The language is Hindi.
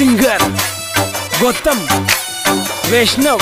सिंगर गौतम वैष्णव